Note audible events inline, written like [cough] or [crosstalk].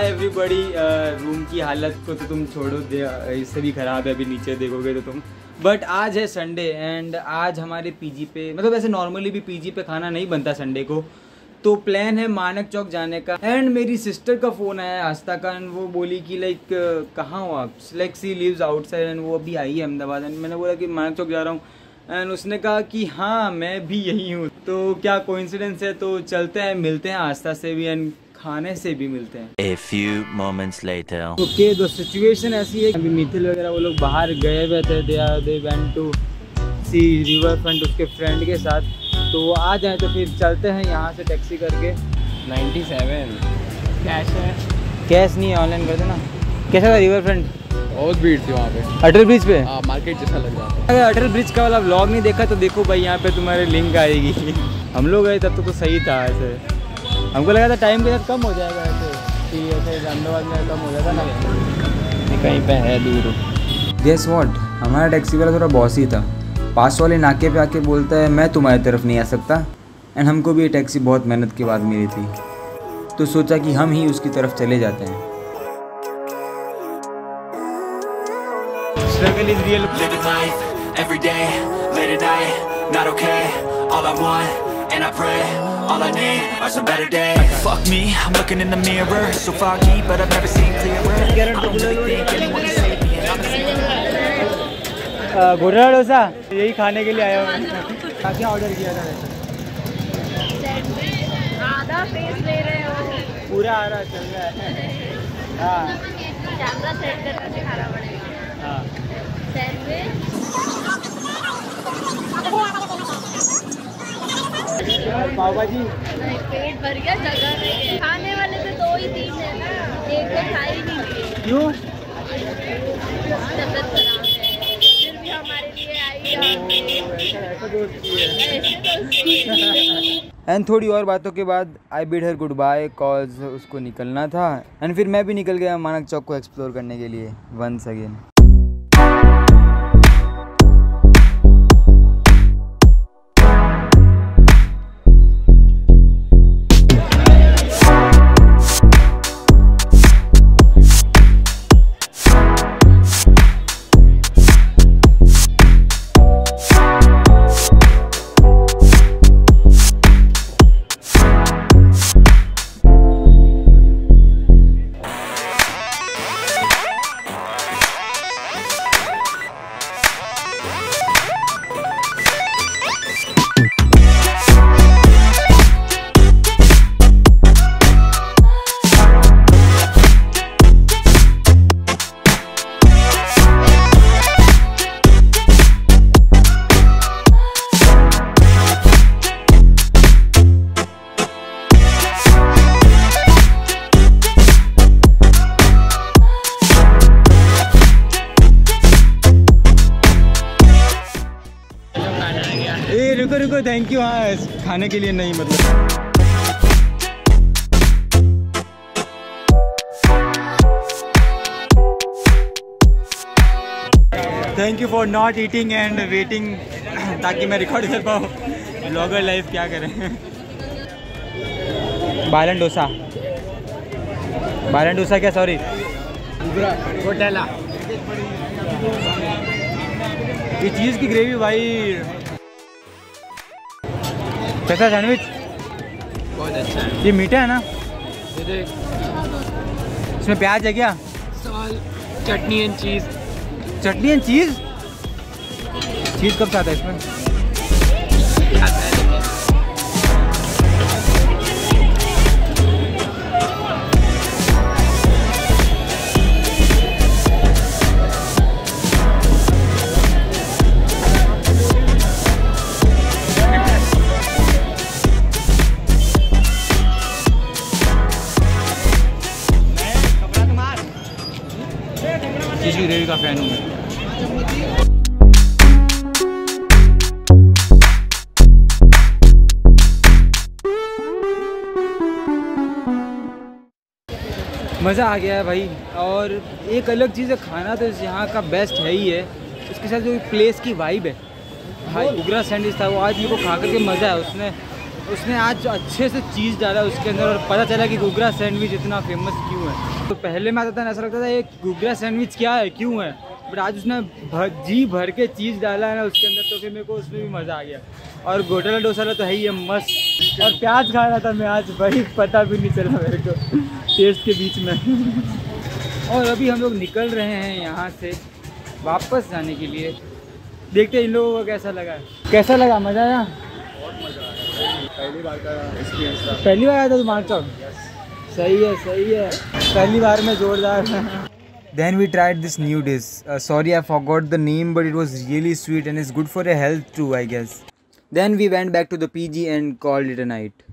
Hi everybody room की हालत को तो तुम छोड़ो, दे इससे भी ख़राब है, अभी नीचे देखोगे तो तुम। बट आज है संडे एंड आज हमारे पीजी पे मतलब ऐसे नॉर्मली भी पीजी पे खाना नहीं बनता संडे को। तो प्लान है मानक चौक जाने का। एंड मेरी सिस्टर का फ़ोन आया आस्था का एंड वो बोली कि लाइक कहाँ हो आप? Like she lives outside and वो अभी आई है अहमदाबाद। एंड मैंने बोला कि मानक चौक जा रहा हूँ। एंड उसने कहा कि हाँ मैं भी यही हूँ। तो क्या कोइंसिडेंस है? तो चलते हैं, मिलते हैं आस्था से भी एंड खाने से भी मिलते हैं। A few moments later. Okay तो सिचुएशन ऐसी है अभी मिथिल वगैरह वो लोग बाहर गए हुए थे they are they went to see river front उसके फ्रेंड के साथ। तो वो आ जाए तो फिर चलते हैं यहाँ से टैक्सी करके। 97 कैश है। कैश नहीं है ऑनलाइन कर देना। कैसा था रिवर फ्रंट बहुत भीड़ थी वहाँ पे। अटल ब्रिज पे? हाँ मार्केट जैसा लग रहा था। अगर अटल ब्रिज का वाला व्लॉग नहीं देखा तो देखो भाई यहाँ पे तुम्हारे लिंक आएगी। [laughs] हम लोग गए तब तो, तो सही था ऐसे। हमको लगा था टाइम के साथ कम हो जाएगा ऐसे कि ऐसे अहमदाबाद में कम हो जाता ना। कहीं पे है दूर। गेस वॉट हमारा टैक्सी वाला थोड़ा बॉस ही था। पास वाले नाके पे आके बोलता है मैं तुम्हारी तरफ़ नहीं आ सकता। एंड हमको भी ये टैक्सी बहुत मेहनत के बाद मिली थी। तो सोचा कि हम ही उसकी तरफ़ चले जाते हैं। Struggle is real Living life every day, late at night, not okay. All I want, and I pray, all I need are some better days. Fuck me, I'm looking in the mirror, so foggy, but I've never seen clearer. I don't really think anyone can save me, and I'm a sinner. घुर्रा डोसा यही खाने के लिए आया हूँ क्या क्या order किया था आधा फेस ले रहे हो पूरा आ रहा चल रहा है हाँ कैमरा सेट करके दिखाना पड़ेगा हाँ पाव भाजी पेट भर गया जगह नहीं है। खाने वाले तो दो ही तीन है ना एक तो खा ही नहीं क्यों? तबियत खराब है। फिर भी हमारे लिए आई एंड थोड़ी और बातों के बाद I bid her goodbye cause उसको निकलना था। एंड फिर मैं भी निकल गया मानक चौक को एक्सप्लोर करने के लिए वंस अगेन रुको रुको थैंक यू हाँ खाने के लिए नहीं मतलब। Thank you for not eating and waiting ताकि मैं रिकॉर्ड कर पाऊँ। ब्लॉगर लाइफ क्या करें? बालन डोसा बालन डोसा क्या सॉरी होटेला ये चीज़ की ग्रेवी भाई कैसा सैंडविच बहुत अच्छा है। ये मीठा है ना? इसमें प्याज है क्या? साल चटनी and cheese chutney and cheese चीज़ कब से आता है इसमें? की ग्रेवी का फ़ैन हूँ मैं। मज़ा आ गया है भाई, और एक अलग चीज़ है, खाना तो यहाँ का बेस्ट है ही है। उसके साथ जो प्लेस की वाइब है, भाई, उगरा सैंडविच था वो आज मेरे को खा करके मज़ा है उसने उसने आज अच्छे से चीज़ डाला उसके अंदर और पता चला कि गुगरा सैंडविच इतना फ़ेमस क्यों है। तो पहले में आता था ऐसा लगता था ये गुगरा सैंडविच क्या है? क्यों है? बट आज उसने भर, जी भर के चीज़ डाला है ना उसके अंदर तो फिर मेरे को उसमें भी मज़ा आ गया। और गोटला डोसाला तो है ही है मस्त। और प्याज खा रहा था मैं आज भाई पता भी नहीं चला मेरे को टेस्ट के बीच में। और अभी हम लोग निकल रहे हैं यहाँ से वापस जाने के लिए। देखते हैं इन लोगों को कैसा लगा। कैसा लगा? मज़ा आया? पहली बार का एक्सपीरियंस था पहली बार आया था तुम्हारे चौक सही है सही है पहली बार में जोरदार Then we tried this new dish. Uh, sorry, I forgot the name, but it was really sweet and it's good for your health too, I guess. Then we went back to the PG and called it a night.